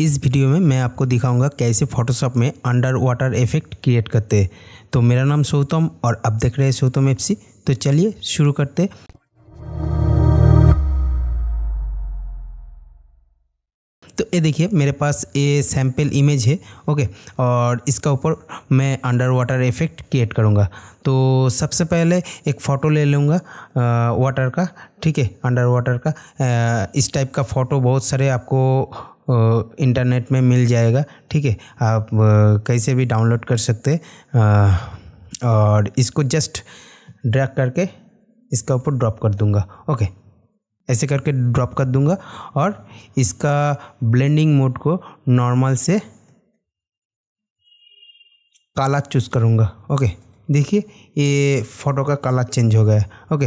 इस वीडियो में मैं आपको दिखाऊँगा कैसे फोटोशॉप में अंडर वाटर इफ़ेक्ट क्रिएट करते हैं। तो मेरा नाम सौतम और अब देख रहे हैं सौतम एफ़ तो चलिए शुरू करते तो ये देखिए मेरे पास ये सैंपल इमेज है ओके और इसका ऊपर मैं अंडर वाटर इफ़ेक्ट क्रिएट करूँगा। तो सबसे पहले एक फ़ोटो ले लूँगा वाटर का ठीक है? अंडर वाटर का आ, इस टाइप का फ़ोटो बहुत सारे आपको इंटरनेट में मिल जाएगा, ठीक है? आप कैसे भी डाउनलोड कर सकते और इसको जस्ट ड्रैग करके इसका ऊपर ड्रॉप कर दूँगा ओके ऐसे करके ड्रॉप कर दूँगा, और इसका ब्लेंडिंग मोड को नॉर्मल से काला चूज़ करूँगा ओके देखिए, ये फ़ोटो का कलर चेंज हो गया okay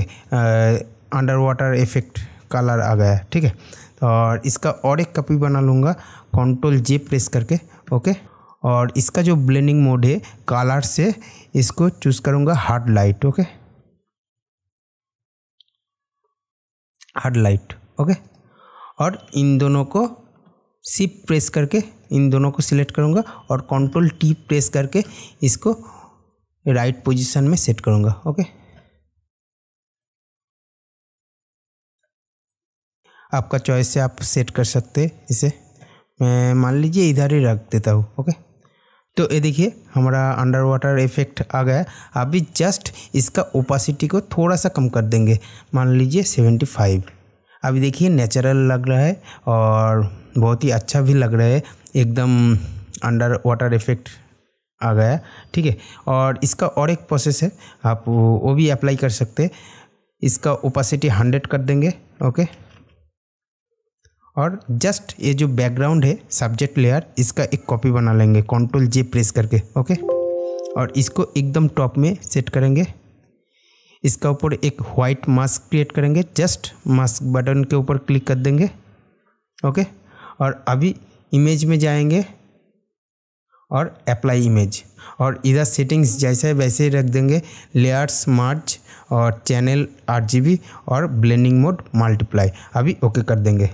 under water effect colour आ गया ठीक है? और इसका और एक कॉपी बना लूँगा कंट्रोल जे प्रेस करके ओके और इसका जो ब्लेंडिंग मोड है कलर से इसको चूज़ करूँगा hard light okay hard light okay और इन दोनों को सिप प्रेस करके, इन दोनों को सिलेक्ट करूँगा और कंट्रोल टी प्रेस करके इसको राइट पोजीशन में सेट करूँगा ओके आपका चॉइस से आप सेट कर सकते इसे। मैं मान लीजिए इधर ही रख देता हूँ ओके तो ये देखिए, हमारा अंडर वाटर इफ़ेक्ट आ गया अभी जस्ट इसका ओपासिटी को थोड़ा सा कम कर देंगे। मान लीजिए सेवेंटी फाइव अभी देखिए नेचुरल लग रहा है और बहुत ही अच्छा भी लग रहा है। एकदम अंडर वाटर इफ़ेक्ट आ गया ठीक है? और इसका और एक प्रोसेस है, आप वो भी अप्लाई कर सकते। इसका ओपासिटी हंड्रेड कर देंगे ओके और जस्ट ये जो बैकग्राउंड है सब्जेक्ट लेयर इसका एक कॉपी बना लेंगे कंट्रोल जे प्रेस करके ओके और इसको एकदम टॉप में सेट करेंगे। इसका ऊपर एक वाइट मास्क क्रिएट करेंगे जस्ट मास्क बटन के ऊपर क्लिक कर देंगे ओके और अभी इमेज में जाएँगे और अप्लाई इमेज और इधर सेटिंग्स जैसे है वैसे ही रख देंगे लेयर्स मार्च और चैनल आठ और ब्लेंडिंग मोड मल्टीप्लाई अभी ओके कर देंगे।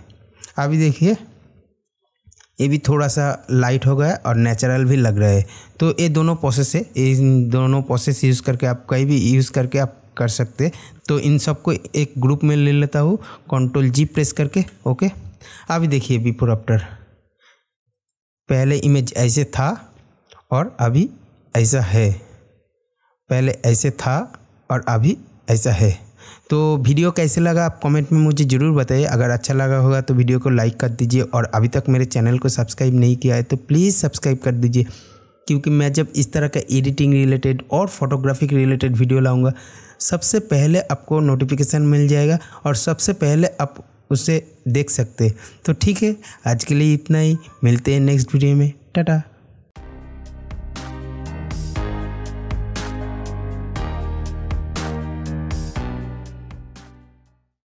अभी देखिए, ये भी थोड़ा सा लाइट हो गया और नेचुरल भी लग रहा है। तो ये दोनों प्रोसेस है इन दोनों प्रोसेस यूज़ करके आप कहीं भी यूज़ करके आप कर सकते तो इन सबको एक ग्रुप में ले लेता हूँ कंट्रोल जी प्रेस करके ओके अभी देखिए बिफोर आफ्टर पहले इमेज ऐसे था और अभी ऐसा है। पहले ऐसे था और अभी ऐसा है। तो वीडियो कैसे लगा आप कमेंट में मुझे ज़रूर बताइए। अगर अच्छा लगा होगा तो वीडियो को लाइक कर दीजिए और अभी तक मेरे चैनल को सब्सक्राइब नहीं किया है तो प्लीज़ सब्सक्राइब कर दीजिए। क्योंकि मैं जब इस तरह का एडिटिंग रिलेटेड और फोटोग्राफिक रिलेटेड वीडियो लाऊँगा, सबसे पहले आपको नोटिफिकेशन मिल जाएगा और सबसे पहले आप उसे देख सकते तो ठीक है, आज के लिए इतना ही। मिलते हैं नेक्स्ट वीडियो में। टाटा।